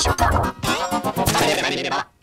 しようか。